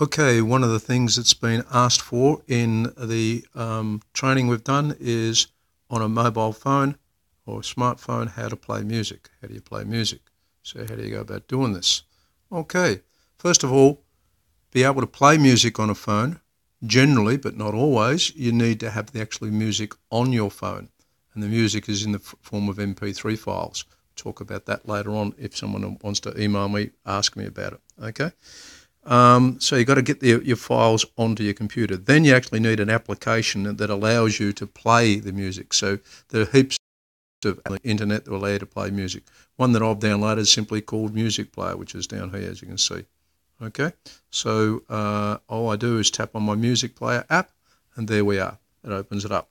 Okay, one of the things that's been asked for in the um, training we've done is on a mobile phone or a smartphone how to play music. How do you play music? So, how do you go about doing this? Okay, first of all, be able to play music on a phone. Generally, but not always, you need to have the actual music on your phone, and the music is in the form of MP3 files. Talk about that later on if someone wants to email me, ask me about it. Okay. Um, so you've got to get the, your files onto your computer. Then you actually need an application that allows you to play the music. So there are heaps of internet that will allow you to play music. One that I've downloaded is simply called Music Player, which is down here, as you can see. Okay, so uh, all I do is tap on my Music Player app, and there we are. It opens it up.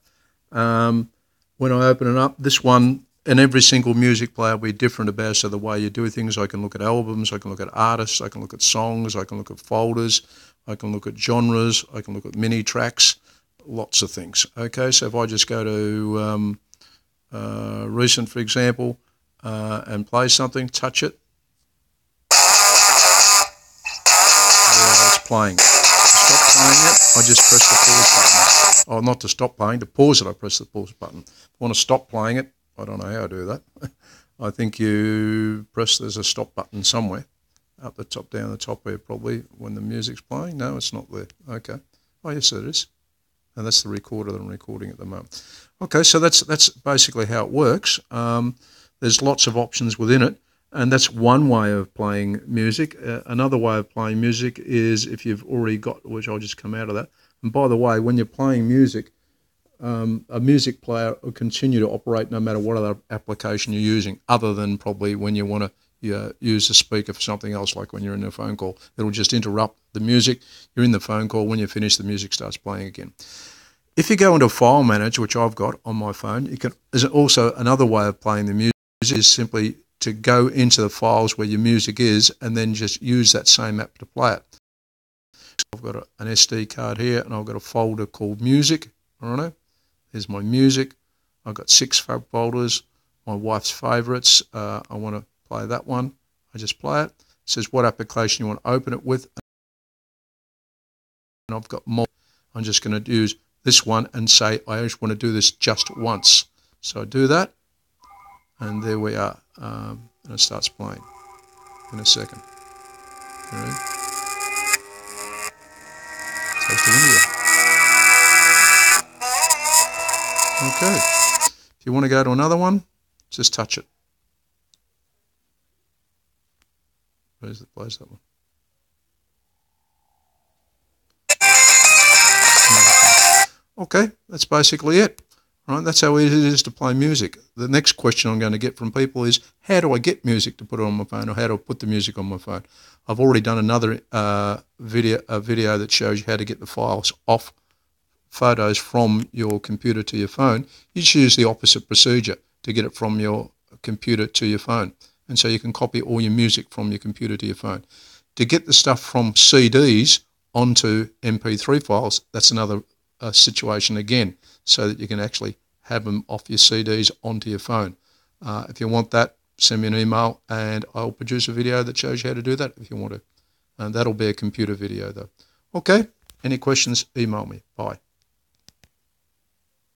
Um, when I open it up, this one and every single music player will be different about so the way you do things. I can look at albums, I can look at artists, I can look at songs, I can look at folders, I can look at genres, I can look at mini tracks, lots of things. Okay, so if I just go to um, uh, recent, for example, uh, and play something, touch it, there it's playing. Stop playing it, I just press the pause button. Oh, not to stop playing, to pause it, I press the pause button. I want to stop playing it, I don't know how I do that. I think you press, there's a stop button somewhere, up the top, down the top here probably, when the music's playing. No, it's not there. Okay. Oh, yes, it is. And that's the recorder that I'm recording at the moment. Okay, so that's that's basically how it works. Um, there's lots of options within it, and that's one way of playing music. Uh, another way of playing music is if you've already got, which I'll just come out of that. And by the way, when you're playing music, um, a music player will continue to operate no matter what other application you're using, other than probably when you want to you, use a speaker for something else, like when you're in a phone call. It'll just interrupt the music. You're in the phone call. When you finish, the music starts playing again. If you go into File Manager, which I've got on my phone, you can. There's also another way of playing the music is simply to go into the files where your music is, and then just use that same app to play it. So I've got a, an SD card here, and I've got a folder called Music. Right. There's my music. I've got six folders. My wife's favourites. Uh, I want to play that one. I just play it. It says what application you want to open it with. And I've got more. I'm just going to use this one and say I just want to do this just once. So I do that. And there we are. Um, and it starts playing in a second. Ready? Take the video. Okay. If you want to go to another one, just touch it. Where's, the, where's that one? Okay, that's basically it. Right, that's how easy it is to play music. The next question I'm going to get from people is, how do I get music to put on my phone, or how do I put the music on my phone? I've already done another uh, video, a video that shows you how to get the files off photos from your computer to your phone, you choose the opposite procedure to get it from your computer to your phone. And so you can copy all your music from your computer to your phone. To get the stuff from CDs onto MP3 files, that's another uh, situation again, so that you can actually have them off your CDs onto your phone. Uh, if you want that, send me an email and I'll produce a video that shows you how to do that if you want to. And that'll be a computer video though. Okay, any questions, email me. Bye.